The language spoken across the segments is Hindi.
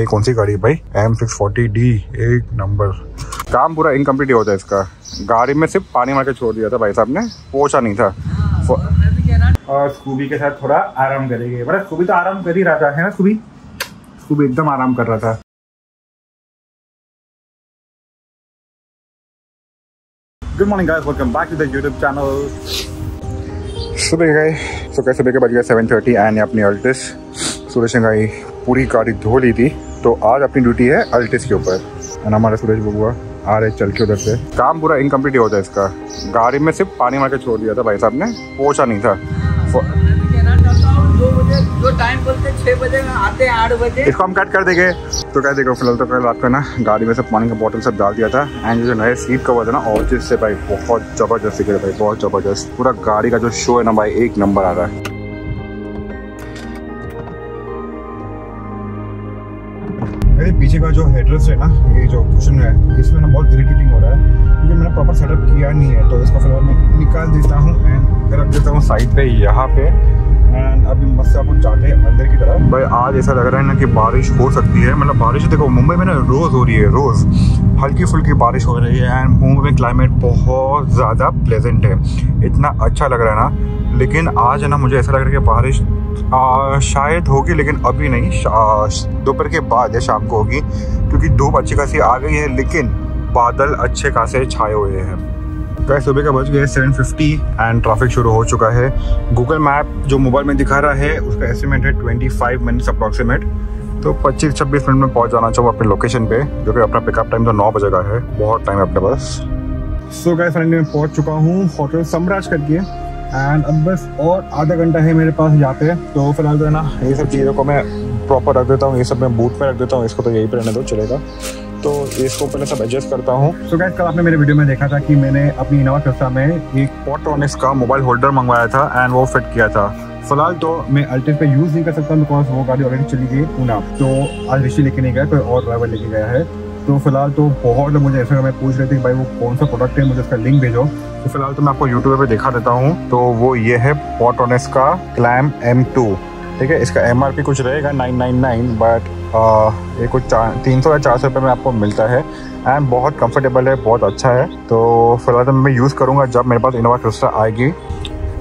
ये कौन सी गाड़ी है भाई? एम सिक्स फोर्टी डी एक नंबर। काम पूरा इनकम्प्लीट होता है इसका। गाड़ी में सिर्फ़ पानी मार के छोड़ दिया था भाई साहब ने। पोछा नहीं था। और स्कूबी के साथ थोड़ा आराम करेंगे। बड़ा स्कूबी तो आराम कर ही रहा था है ना स्कूबी? स्कूबी एकदम आराम कर रहा था। Good morning guys welcome back to the YouTube channel सुबह गए तो कैसे सुबह के बज गए सेवन थर्टी एंड अपनी अल्टिस सूरज ने गाई पूरी गाड़ी धो ली थी। तो आज अपनी ड्यूटी है अल्टिस के ऊपर। हमारे सूरज बबुआ आ रहे चल के उधर से। काम पूरा इनकम्प्लीट होता है इसका। गाड़ी में सिर्फ़ पानी मार के छोड़ दिया था भाई साहब ने। पोछा नहीं था। इसको हम कट कर देंगे। तो क्या देखो फ़िलहाल तो कल रात को ना, गाड़ी में से पानी का बोतल सब डाल दिया था। एंड जो नए सीट कवर था ना, और जिससे भाई बहुत ज़बरदस्त भाई, बहुत ज़बरदस्त। पूरा गाड़ी का जो शो है ना भाई, एक नंबर आ रहा है। का जो हेडरेस्ट है ना, ये जो कुशन है, इसमें ना बहुत इरिटेटिंग हो रहा है, क्योंकि मैंने प्रॉपर सेटअप किया नहीं है तो इसको फ़िलहाल मैं निकाल देता हूँ एंड रख देता हूँ साइड पे, यहाँ पे। एंड अभी मस्त से अपन जाते हैं अंदर की तरफ़। भाई, आज ऐसा लग रहा है ना कि बारिश हो सकती है। मतलब बारिश, देखो, मुंबई में ना रोज़ हो रही है, रोज़। हल्की फुल्की बारिश हो रही है एंड मुंबई में क्लाइमेट बहुत ज़्यादा प्लेजेंट है। इतना अच्छा लग रहा है ना। लेकिन आज ना, मुझे ऐसा लग रहा है कि बारिश आ, शायद होगी लेकिन अभी नहीं। दोपहर के बाद या शाम को होगी क्योंकि धूप अच्छी खासी आ गई है लेकिन बादल अच्छे खासे छाए हुए हैं। कल सुबह का बज गया सेवन फिफ्टी एंड ट्रैफ़िक शुरू हो चुका है। गूगल मैप जो मोबाइल में दिखा रहा है उसका एस्टिमेट है ट्वेंटी फाइव मिनट्स अप्रॉक्सीमेट तो 25-26 मिनट में पहुँच जाना चाहूँ अपने लोकेशन पे जो कि अपना पिकअप टाइम तो नौ बजे का है। बहुत टाइम है अपने पास। सो गए फाइनली मैं पहुँच चुका हूँ होटल सम्राज करके। एंड अब बस और आधा घंटा है मेरे पास यहाँ पे तो फ़िलहाल जो है ना, ये सब चीज़ों को मैं प्रॉपर रख देता हूँ, ये सब मैं बूथ में रख देता हूँ, इसको तो यहीं पर रहने दो, चलेगा। तो इसको पहले सब एडजस्ट करता हूँ। तो गैस कल आपने मेरे वीडियो में देखा था कि मैंने अपनी इनोवा क्रिस्टा में एक पॉट्रॉनिक्स का मोबाइल होल्डर मंगवाया था एंड वो फिट किया था। फ़िलहाल तो मैं अल्टिस पे यूज़ नहीं कर सकता बिकॉज़ वो गाड़ी ऑलरेडी चली गई पूना तो आज ऋषि लेके नहीं गया, कोई और ड्राइवर लेके गया है। तो फ़िलहाल तो बहुत लोग मुझे ऐसे में पूछ रहे थे भाई वो कौन सा प्रोडक्ट है, मुझे उसका लिंक भेजो। तो फ़िलहाल तो मैं आपको यूट्यूब पे दिखा देता हूँ। तो वो ये है पॉटोनेस का क्लैम एम टू ठीक है, इसका एमआरपी कुछ रहेगा नाइन नाइन नाइन बट ये कुछ चार तीन सौ या चार सौ रुपये में आपको मिलता है। एंड बहुत कंफर्टेबल है, बहुत अच्छा है। तो फ़िलहाल तो मैं यूज़ करूँगा जब मेरे पास इनोवा क्रिस्टा आएगी।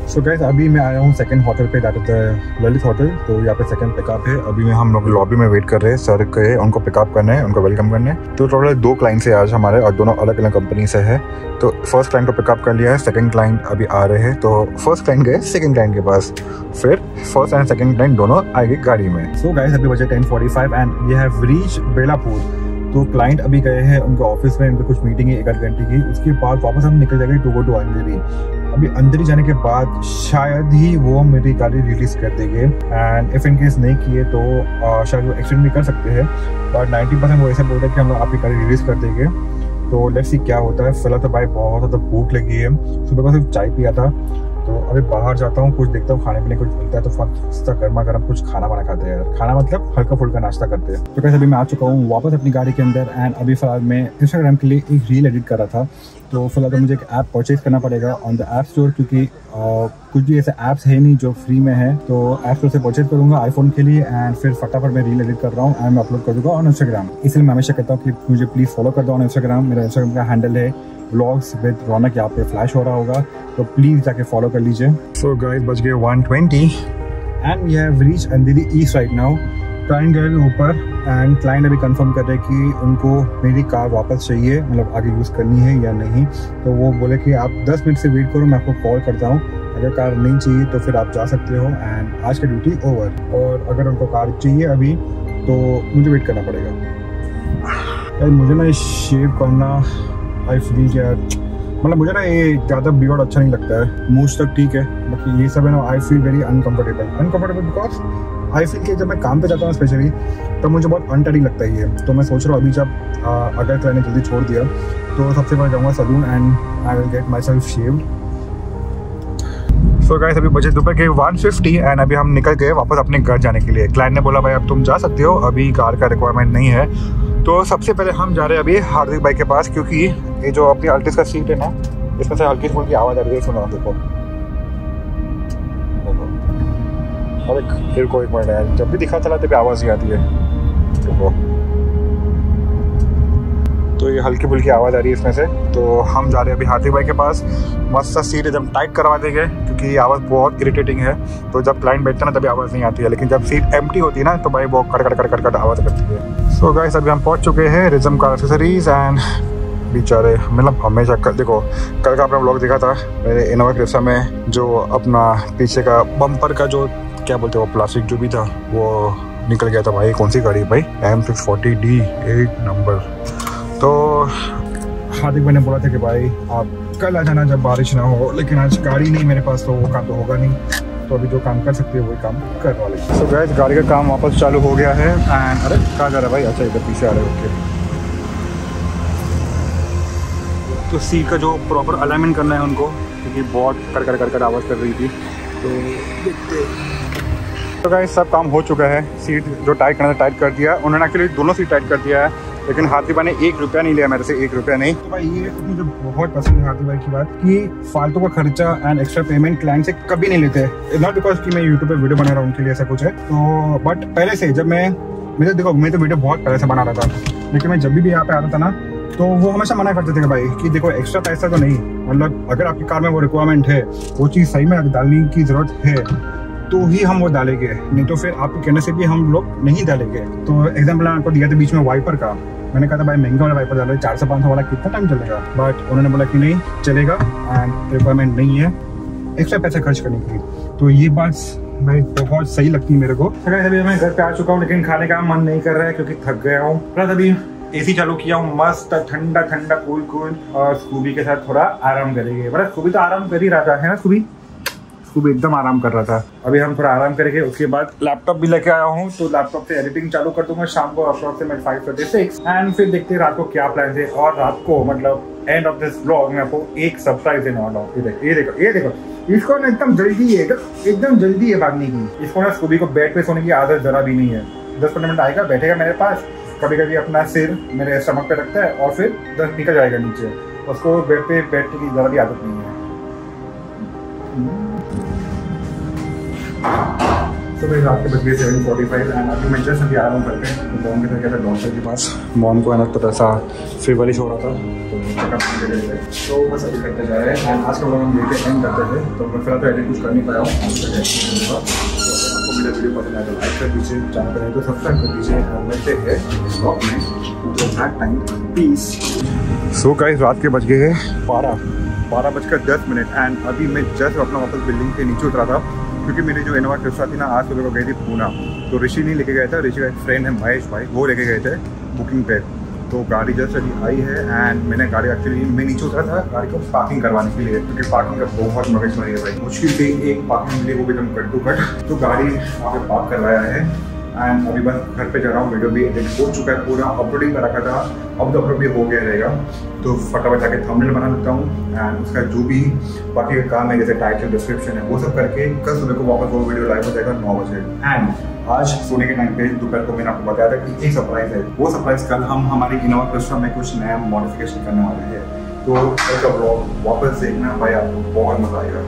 सो गैस अभी मैं आया हूँ सेकंड होटल पे that is the Lalit hotel तो यहाँ पे सेकंड पिकअप है। अभी में हम लोग लॉबी में वेट कर रहे हैं। सर के, उनको पिकअप करने हैं, उनको वेलकम करने तो टोटल दो क्लाइंट्स है आज हमारे, और दोनों अलग अलग कंपनी से है। तो फ़र्स्ट क्लाइंट को पिकअप कर लिया है। सेकंड क्लाइंट अभी आ रहे हैं। तो फ़र्स्ट क्लाइंट गए सेकंड क्लाइंट के पास। फिर फ़र्स्ट एंड सेकंड क्लाइंट दोनों आएगी गाड़ी में। सो गैस अभी बजे ten forty five and we have reach Belapur. तो क्लाइंट अभी गए हैं उनके ऑफ़िस में, उनकी कुछ मीटिंग है एक आध घंटे की। उसके बाद वापस हम निकल जाएँगे टू गो टू अंधेरी अभी अंदर ही जाने के बाद शायद ही वो मेरी गाड़ी रिलीज़ कर देंगे। एंड इफ़ इन केस नहीं किए तो आ, शायद वो एक्सटेंड भी कर सकते हैं। बट नाइन्टी परसेंट वो ऐसा बोल रहे हैं कि हम लोग आपकी गाड़ी रिलीज़ कर देंगे। तो लेट्स सी क्या होता है। फ़िलहाल तो भाई बहुत ज़्यादा भूख लगी है। सुबह को सिर्फ़ चाय पिया था। तो अभी बाहर जाता हूँ, कुछ देखता हूँ, खाने पीने कुछ मिलता है तो फ़र्स्ट गर्मा गर्म कुछ खाना बना खाते हैं। खाना मतलब हल्का फुल्का नाश्ता करते हैं। तो कैसे अभी मैं आ चुका हूँ वापस अपनी गाड़ी के अंदर एंड अभी फ़िलहाल मैं इंस्टाग्राम के लिए एक रील एडिट कर रहा था। तो फ़िलहाल तो मुझे एक ऐप परचेज करना पड़ेगा ऑन द ऐप स्टोर क्योंकि कुछ भी ऐसे ऐप्स है नहीं जो फ्री में है। तो ऐप स्टोर से परचेज करूँगा आईफोन के लिए एंड फिर फटाफट मैं रील एडिट कर रहा हूँ एंड मैं अपलोड कर दूँगा ऑन इंस्टाग्राम इसलिए मैं हमेशा कहता हूँ कि मुझे प्लीज़ फॉलो कर दो ऑन इंस्टाग्राम मेरा इंस्टाग्राम का हैंडल है ब्लॉग्स विद रौनक यहाँ पे फ्लैश हो रहा होगा तो प्लीज़ जाके फॉलो कर लीजिए। सो गाइस बज गए 120 and we have reach Andheri east right now client गए ऊपर एंड क्लाइंट अभी कंफर्म कर रहे कि उनको मेरी कार वापस चाहिए मतलब आगे यूज़ करनी है या नहीं। तो वो बोले कि आप 10 मिनट से वेट करो, मैं आपको कॉल करता हूँ। अगर कार नहीं चाहिए तो फिर आप जा सकते हो एंड आज का ड्यूटी ओवर और अगर उनको कार चाहिए अभी तो मुझे वेट करना पड़ेगा। मुझे ना शेव करना आई फील क्या मतलब मुझे ना ये ज़्यादा बियॉर्ड अच्छा नहीं लगता है। मूछ तक ठीक है, बाकी ये सब है ना I feel very uncomfortable uncomfortable because I feel कि जब मैं काम पे जाता हूँ स्पेशली तो मुझे बहुत अनटरी लगता है ये। तो मैं सोच रहा हूँ अभी जब अगर क्लाइंट ने जल्दी छोड़ दिया तो सबसे पहले जाऊँगा salon and I will get myself shaved so guys अभी बजे दोपहर के 150 एंड अभी हम निकल गए वापस अपने घर जाने के लिए। क्लाइंट ने बोला, भाई, अब तुम जा सकते हो, अभी कार का रिक्वायरमेंट नहीं है। तो सबसे पहले हम जा रहे हैं अभी हार्दिक भाई के पास, क्योंकि ये जो अपनी अल्टिस का सीट है ना, इसमें से हल्की फुल्की आवाज़ आ रही है, सुना देखो। अरे फिर कोई मिनट है जब भी दिखा चलाते भी आवाज़ ही आती है। देखो। तो ये हल्की फुल्की आवाज़ आ रही है इसमें से। तो हम जा रहे हैं अभी हाथी भाई के पास। मस्त सा सीट एकदम टाइट करवा देंगे, क्योंकि आवाज़ बहुत इरिटेटिंग है। तो जब क्लाइंट बैठता है ना, तभी आवाज़ नहीं आती है। लेकिन जब सीट एम होती है ना तो भाई cut cut cut cut cut आवाज़ करती है। सो so गाइस अभी हम पहुँच चुके हैं रिजम कार एक्सेसरीज एंड बेचारे मतलब हमेशा कल देखो, कल का आपने ब्लॉग देखा था, मेरे इनोवा क्रिप्सा में जो अपना पीछे का बम्पर का जो, क्या बोलते हैं, वो प्लास्टिक जो भी था, वो निकल गया था भाई, कौन सी गाड़ी भाई? एम सिक्स फोर्टी डी एक नंबर तो हार्दिक भाई ने बोला था कि भाई, आप कल आ जाना जब बारिश ना हो, लेकिन आज गाड़ी नहीं मेरे पास तो वो काम तो होगा नहीं। तो अभी जो काम कर सकते हैं, वही काम कर वाले सो गैस गाड़ी का काम वापस चालू हो गया है एंड अरे, कहाँ जा रहा है भाई? अच्छा इधर पीछे आ रहे ओके तो सीट का जो प्रॉपर अलाइनमेंट करना है उनको, क्योंकि बहुत कर कर कर कर आवाज़ कर रही थी। तो देखते तो गाइस सब काम हो चुका है। सीट जो टाइट करना था टाइट कर दिया। उन्होंने एक्चुअली दोनों सीट टाइट कर दिया है। लेकिन हाथी भाई ने एक रुपया नहीं लिया, मेरे से एक रुपया नहीं। तो भाई, ये मुझे बहुत पसंद है हाथी भाई की बात, कि फालतू का खर्चा एंड एक्स्ट्रा पेमेंट क्लाइंट से कभी नहीं लेते। नॉट बिकॉज़ कि मैं यूट्यूब पे वीडियो बना रहा हूँ उनके लिए ऐसा कुछ है। तो बट पहले से जब मैं मेरे देखो, मैं तो वीडियो बहुत पहले से बना रहा था। लेकिन मैं जब भी यहाँ पे आता था ना तो वो हमेशा मना करते थे भाई, कि देखो एक्स्ट्रा पैसा तो नहीं मतलब अगर आपकी कार में वो रिक्वायरमेंट है, वो चीज़ सही में डालने की ज़रूरत है तो ही हम वो डालेंगे। नहीं तो फिर आपके कहने से भी हम लोग नहीं डालेंगे। तो एग्ज़ाम्पल आपको दिया था बीच में वाइपर का। मैंने कहा था, भाई, महँगा वाला वाइपर डालो, चार सौ पाँच सौ वाला कितना टाइम चलेगा? बट उन्होंने बोला कि नहीं, चलेगा एंड रिक्वायरमेंट नहीं है एक्स्ट्रा पैसा खर्च करने की तो ये बात भाई बहुत सही लगती है मेरे को। अभी मैं घर पे आ चुका हूँ, लेकिन खाने का मन नहीं कर रहा है, क्योंकि थक गया हूँ। अभी एसी चालू किया हूँ, मस्त, ठंडा ठंडा कूल कूल और स्कूबी के साथ थोड़ा आराम करेंगे। मतलब स्कूबी तो आराम कर ही रहा था, है ना स्कूबी खूब एकदम आराम कर रहा था। अभी हम थोड़ा आराम करेंगे, उसके बाद लैपटॉप भी लेके आया हूँ तो लैपटॉप से एडिटिंग चालू कर दूँगा। शाम को approximate five thirty six and फिर देखते हैं रात को क्या प्लान है, और रात को मतलब एंड ऑफ़ दिस ब्लॉग में आपको एक सरप्राइज़ देने वाला हूँ। ये देखो ये देखो इसको ना एकदम जल्दी है एकदम जल्दी है भागने की। इसको ना स्कूबी को बेड पे सोने की आदत जरा भी नहीं है। दस पंद्रह मिनट आएगा, बैठेगा मेरे पास। कभी कभी अपना सिर मेरे स्टमक पे रखता है और फिर दर्द निकल जाएगा नीचे। उसको बेड पे बैठने की जरा भी आदत नहीं है। तो भाई रात के बज गए सेवन फोर्टी फाइव एंड अभी मैं जस्ट हैं। तो के डॉक्टर के पास। मॉम को है ना तो ऐसा फीवरिश हो रहा था। तो तो हम थे। तो तो कुछ कर नहीं पाया आपको वीडियो पसंद आया तो लाइक कर दीजिए चैनल पर तो सब्सक्राइब कर दीजिए। और मिलते हैं ब्लॉग में। तो टाइम पीस सो गाइस रात के बज गए हैं बारह। बारह बजकर दस मिनट। एंड अभी मैं जस्ट अपना वापस बिल्डिंग के नीचे उतरा था, क्योंकि मेरी जो इनोवा क्रिस्टा थी ना आज सुबह को गई थी पूना। तो ऋषि नहीं लेके गया था, ऋषि का एक फ्रेंड है महेश भाई, वो लेके गए थे बुकिंग पे। तो गाड़ी जस्ट अभी आई है एंड मैंने गाड़ी एक्चुअली मैं नीचे उतरा था गाड़ी को पार्किंग करवाने के लिए, क्योंकि पार्किंग का बहुत मगज मरी है भाई। मुश्किल से एक पार्किंग मिली वो भी एकदम कट टू कट तो गाड़ी वहाँ पे पार्क करवाया है। एंड अभी बस घर पे जा रहा हूँ वीडियो भी एडिट हो चुका है पूरा अपलोडिंग कर रखा था, अब तो अपलोड भी हो गया रहेगा। तो फटाफट जाके थंबनेल बना देता हूँ एंड उसका जो भी बाकी का काम है, जैसे टाइटल डिस्क्रिप्शन है, वो सब करके कल सुबह को वापस वो वीडियो लाइव हो जाएगा नौ बजे। एंड आज सोने के टाइम पे दोपहर को मैंने आपको बताया था कि एक सरप्राइज़ है। वो सरप्राइज़ कल हम, हमारे इनोवा क्रिस्टा में कुछ नया मॉडिफिकेशन करने वाले हैं। तो कल का ब्लॉग वापस देखना भाई, आपको बहुत मज़ा आएगा।